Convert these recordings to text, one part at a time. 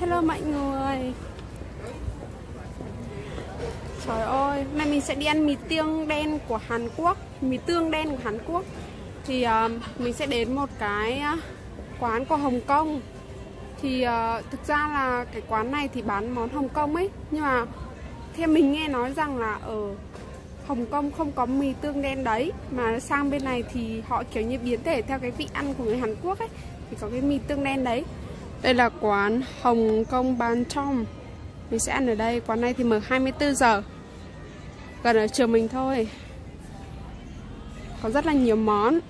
Hello mọi người. Trời ơi, nay mình sẽ đi ăn mì tương đen của Hàn Quốc. Mì tương đen của Hàn Quốc. Thì uh, mình sẽ đến một cái uh, quán của Hồng Kông. Thì uh, thực ra là cái quán này thì bán món Hồng Kông ấy. Nhưng mà theo mình nghe nói rằng là ở Hồng Kông không có mì tương đen đấy. Mà sang bên này thì họ kiểu như biến thể theo cái vị ăn của người Hàn Quốc ấy. Thì có cái mì tương đen đấy đây là quán Hồng Kông Ban Trong Mình sẽ ăn ở đây. Quán này thì mở 24 giờ. Gần ở trường mình thôi. Có rất là nhiều món.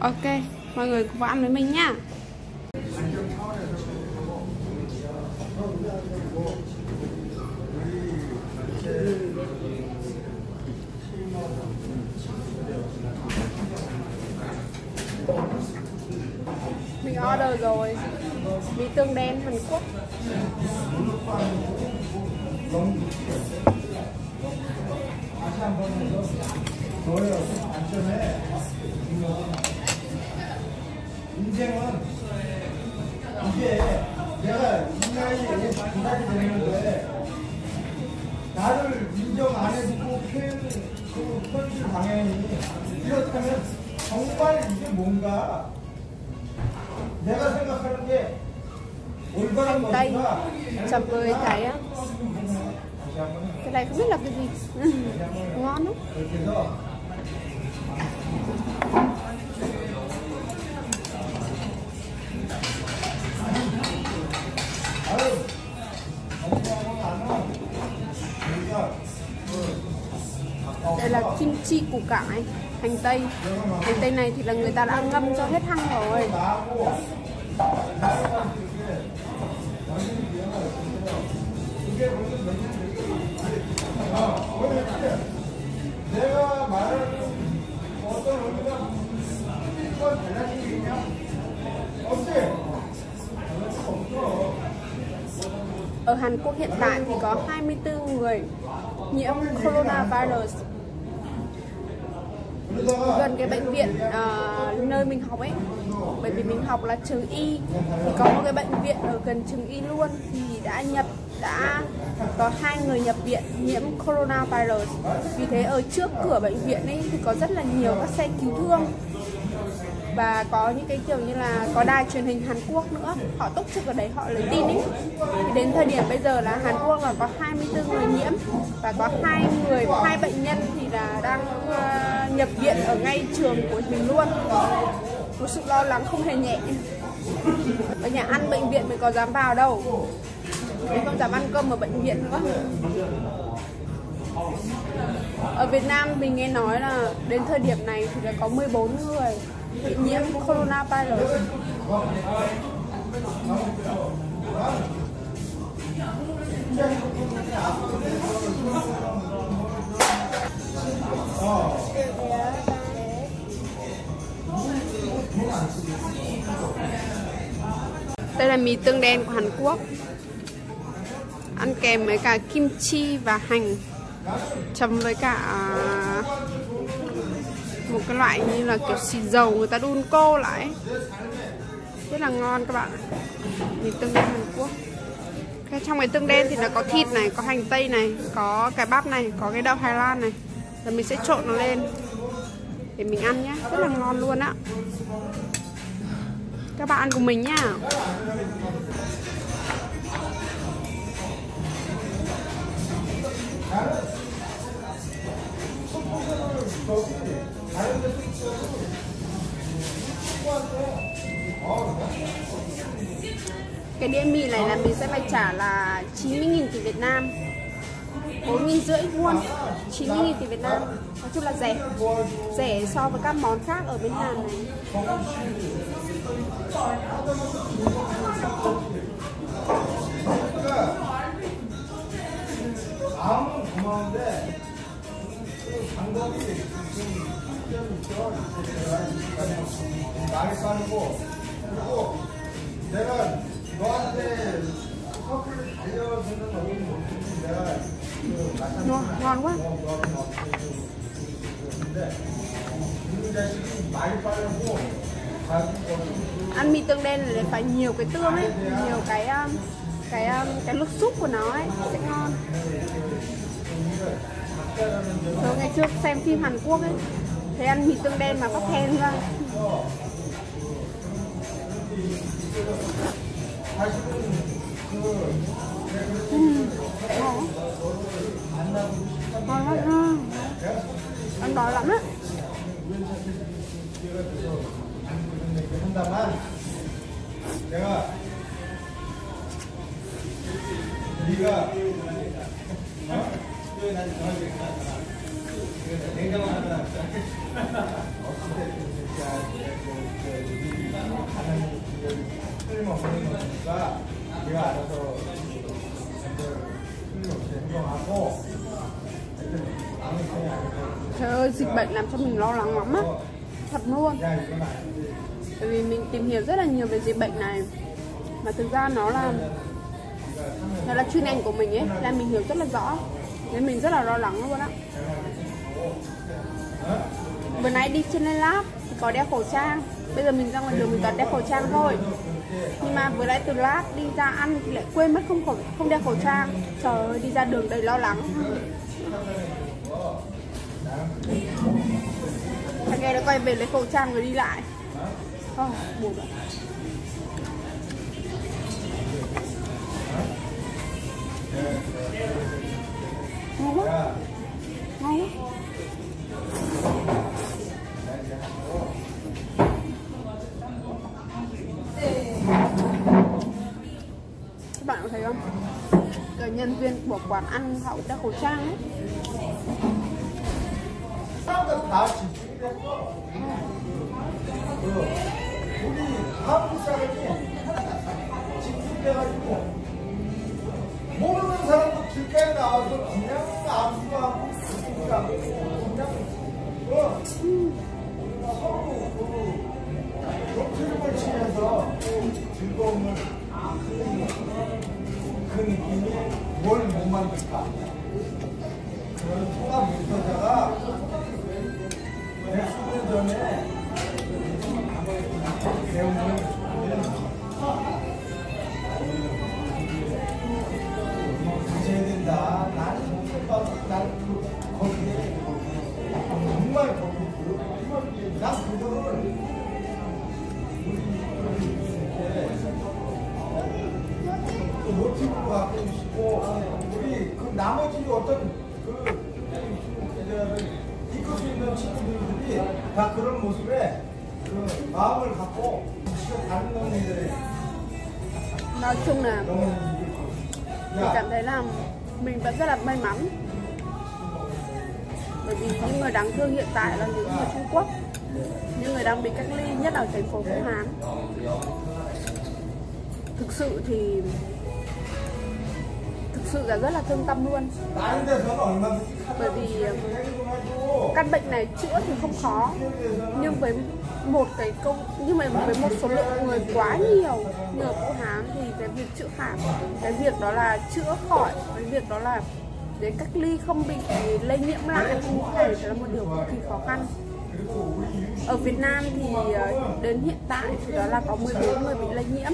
Ok, Mọi người cùng ăn với mình nhá. Order rồi. Mì tương đen Hàn Quốc. 인생은 이게 그 이렇다면 정말 이게 뭔가 hành tây chọc người thấy cái này không biết là cái gì. ngon lắm. kim chi củ cải, hành tây. Hành tây này thì là người ta đã ngâm cho hết hăng rồi. Ở Hàn Quốc hiện tại thì có 24 người nhiễm coronavirus gần cái bệnh viện uh, nơi mình học ấy. Bởi vì mình học là trường y thì có một cái bệnh viện ở gần trường y luôn thì đã nhập đã có hai người nhập viện nhiễm coronavirus. Vì thế ở trước cửa bệnh viện ấy thì có rất là nhiều các xe cứu thương và có những cái kiểu như là có đài truyền hình Hàn Quốc nữa. Họ túc trực ở đấy họ lấy tin ấy thì đến thời điểm bây giờ là Hàn Quốc là có 24 người nhiễm và có hai người hai bệnh nhân thì là đang uh, nhập viện ở ngay trường của mình luôn. Một sự lo lắng không hề nhẹ. Ở nhà ăn bệnh viện mới có dám vào đâu. Mình không dám ăn cơm ở bệnh viện nữa. Ở Việt Nam mình nghe nói là đến thời điểm này thì đã có 14 người bị nhiễm corona virus Đây là mì tương đen của Hàn Quốc. Ăn kèm với cả kim chi và hành. Chấm với cả à, một cái loại như là kiểu xì dầu người ta đun cô lại. Ấy. rất là ngon các bạn ạ. mì tương đen Hàn Quốc. Cái trong cái tương đen thì nó có thịt này, có hành tây này, có cái bắp này, có cái đậu Hà Lan này. Rồi mình sẽ trộn nó lên để mình ăn nhé. Rất là ngon luôn á các bạn ăn cùng mình nhá. cái đĩa mì này là mình sẽ phải trả là 90.000 tiền Việt Nam 4 rưỡi won 90.000 tiền Việt Nam nói chung là rẻ rẻ so với các món khác ở bên Hàn này 마음은 고마운데 그 방법이 Pakistan Ngon quá Ăn mì tương đen là phải nhiều cái tương ấy, Nhiều cái um, cái um, cái nước súp của nó ấy Sẽ ngon. Rồi ngày trước xem phim Hàn Quốc ấy thấy ăn mì tương đen mà có khen ra 사실은 그 ừ. ngon ngon lắm ngon. ăn đói lắm á 이렇게 한다만 내가 네가 어? 난 정확히 냉장 Trời ơi, dịch bệnh làm cho mình lo lắng lắm á. Thật luôn. Bởi vì mình tìm hiểu rất là nhiều về dịch bệnh này. Mà thực ra nó là Nó là chuyên ngành của mình ấy Là mình hiểu rất là rõ. Nên mình rất là lo lắng luôn á vừa nãy đi trên lab thì có đeo khẩu trang. Bây giờ mình ra ngoài đường mình toàn đeo khẩu trang thôi. Nhưng mà vừa nãy từ lab đi ra ăn thì lại quên mất không khẩu không đeo khẩu trang. Trời ơi đi ra đường đầy lo lắng. Thằng nghe nó quay về lấy khẩu trang rồi đi lại. Oh, buồn ạ. Ngon quá. Ngon quá các bạn có thấy không cái nhân viên của quán ăn họ cũng đeo khẩu trang ấy 사람들 다 집중이 됐어. 그, 우리 한국 사람이 집중돼가지고 모르는 사람도 길가에 나와서 그냥 안수하고 그냥 수 있는 친구들이 다 그런 모습에 그 마음을 갖고 시가 다른 놈들이 nói chung là 너무 mình cảm thấy là mình vẫn rất là may mắn bởi vì những người đáng thương hiện tại là những người Trung Quốc những người đang bị cách ly nhất ở thành phố Vũ Hán thực sự thì thực sự là rất là thương tâm luôn. Bởi vì ờ, căn bệnh này chữa thì không khó, nhưng với một cái câu, nhưng mà với một số lượng người quá nhiều nhờ vũ hán thì cái việc chữa khỏi, cái việc đó là chữa khỏi, cái việc đó là để cách ly không bị lây nhiễm lại như thế là một điều cực kỳ khó khăn. Ở Việt Nam thì ờ, đến hiện tại thì đó là có 14 người bị lây nhiễm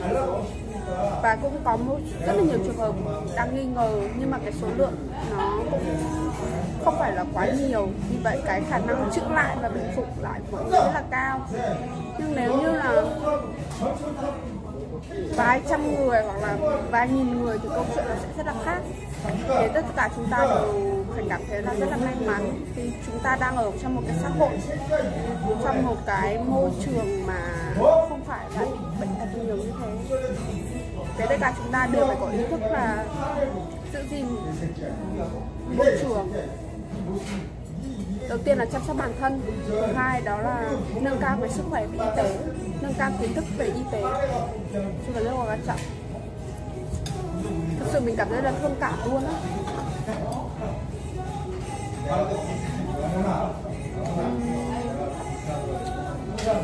và cũng có một rất là nhiều trường hợp đang nghi ngờ, nhưng mà cái số lượng nó cũng không phải là quá nhiều. Vì vậy cái khả năng chữa lại và bình phục lại của rất là cao. Nhưng nếu như là vài trăm người hoặc là vài nghìn người thì câu chuyện nó sẽ rất là khác. Để tất cả chúng ta đều phải cảm thấy là rất là may mắn khi chúng ta đang ở trong một cái xã hội, trong một cái môi trường mà không thế tất cả chúng ta đều phải có ý thức là giữ gìn môi trường. Đầu tiên là chăm sóc bản thân, thứ hai đó là nâng cao về sức khỏe về y tế, nâng cao kiến thức về y tế. Chứ là rất là quan trọng thực sự mình cảm thấy là thương cảm luôn á.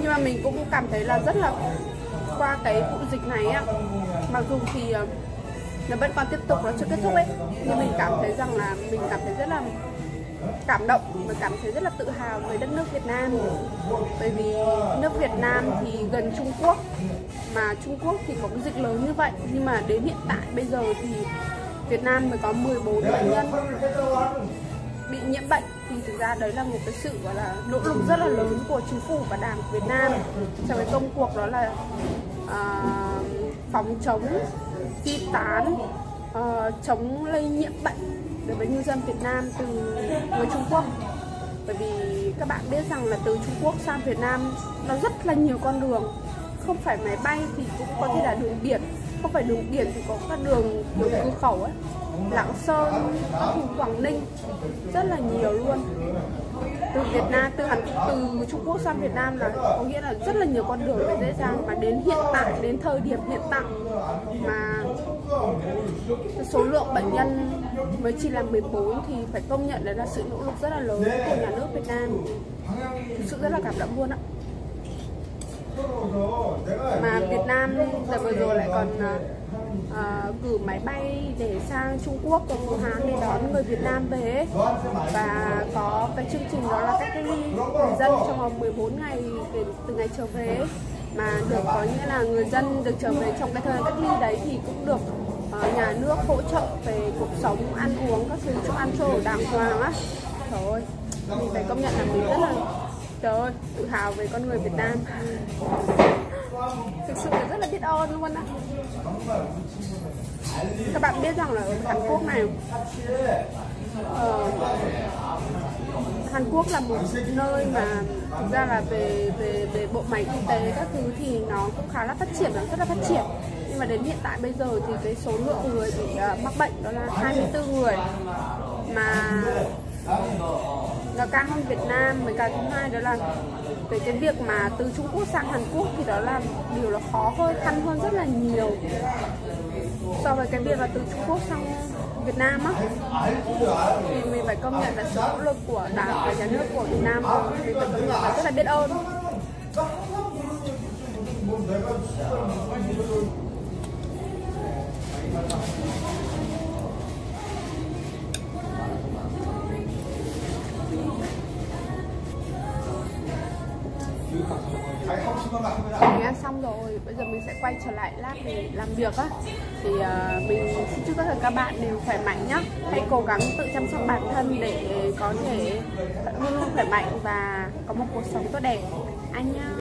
Nhưng mà mình cũng cảm thấy là rất là qua cái vụ dịch này á mặc dù thì ờ, nó vẫn còn tiếp tục nó chưa kết thúc ấy nhưng mình cảm thấy rằng là mình cảm thấy rất là cảm động và cảm thấy rất là tự hào về đất nước Việt Nam. Bởi vì nước Việt Nam thì gần Trung Quốc mà Trung Quốc thì có cái dịch lớn như vậy. Nhưng mà đến hiện tại bây giờ thì Việt Nam mới có 14 bệnh nhân bị nhiễm bệnh. Thì thực ra đấy là một cái sự gọi là nỗ lực rất là lớn của chính phủ và đảng Việt Nam. Trong cái công cuộc đó là uh, phòng chống di tán uh, chống lây nhiễm bệnh đối với nhân dân Việt Nam từ người Trung Quốc. Bởi vì các bạn biết rằng là từ Trung Quốc sang Việt Nam nó rất là nhiều con đường. Không phải máy bay thì cũng có thể là đường biển không phải đường biển thì có các đường đường cửa khẩu ấy. Lạng Sơn, Quảng Ninh rất là nhiều luôn từ Việt Nam, từ Hàn từ Trung Quốc sang Việt Nam là có nghĩa là rất là nhiều con đường để dễ dàng và đến hiện tại, đến thời điểm hiện tại. Mà số lượng bệnh nhân mới chỉ là 14 thì phải công nhận đấy là sự nỗ lực rất là lớn của nhà nước Việt Nam. Thực sự rất là cảm động luôn ạ. Mà Việt Nam từ vừa rồi lại còn à, uh, cử máy bay để sang Trung Quốc và Vũ Hán để đón người Việt Nam về và có cái chương trình đó là cách ly người dân trong vòng 14 ngày để từ ngày trở về mà được có nghĩa là người dân được trở về trong cái thời cách ly đấy thì cũng được uh, nhà nước hỗ trợ về cuộc sống ăn uống các thứ cho ăn chỗ đàng hoàng á. Trời ơi mình phải công nhận là mình rất là trời ơi tự hào về con người Việt Nam thực sự là rất là biết ơn luôn á. Các bạn biết rằng là ở Hàn Quốc này uh, Hàn Quốc là một nơi mà thực ra là về về về bộ máy y tế các thứ thì nó cũng khá là phát triển nó rất là phát triển. Nhưng mà đến hiện tại bây giờ thì cái số lượng người bị uh, mắc bệnh đó là 24 người mà nó cao hơn Việt Nam, với cái thứ hai đó là về cái việc mà từ Trung Quốc sang Hàn Quốc thì đó là điều là khó hơn, khăn hơn rất là nhiều so với cái việc là từ Trung Quốc sang Việt Nam á. Thì mình phải công nhận là sự nỗ lực của đảng và nhà nước của Việt Nam mình phải công nhận là rất là biết ơn. mình sẽ quay trở lại lab để làm việc á. Thì uh, mình xin chúc tất cả các bạn đều khỏe mạnh nhá, hãy cố gắng tự chăm sóc bản thân để có thể luôn luôn khỏe mạnh và có một cuộc sống tốt đẹp. Anh nhá.